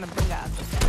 trying to bring out the